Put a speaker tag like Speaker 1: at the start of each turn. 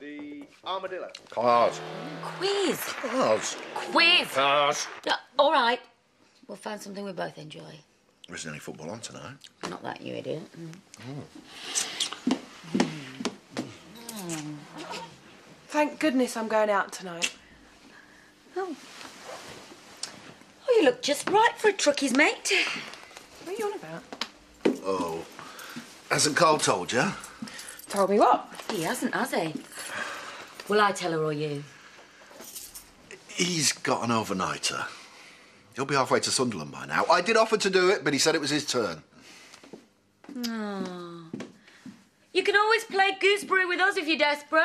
Speaker 1: The armadillo.
Speaker 2: Cars.
Speaker 3: Quiz.
Speaker 2: Cars.
Speaker 3: Quiz.
Speaker 2: Cars.
Speaker 3: Uh, all right. We'll find something we both enjoy.
Speaker 2: There isn't any football on tonight.
Speaker 3: Not that, you idiot.
Speaker 4: Thank goodness I'm going out tonight.
Speaker 3: Oh. Oh, you look just right for a truckies, mate.
Speaker 4: What are you on about?
Speaker 2: Oh. Hasn't Carl told you?
Speaker 4: Told me what?
Speaker 3: He hasn't, has he? Will I tell her or you?
Speaker 2: He's got an overnighter. He'll be halfway to Sunderland by now. I did offer to do it, but he said it was his turn.
Speaker 3: Oh. You can always play gooseberry with us if you're desperate.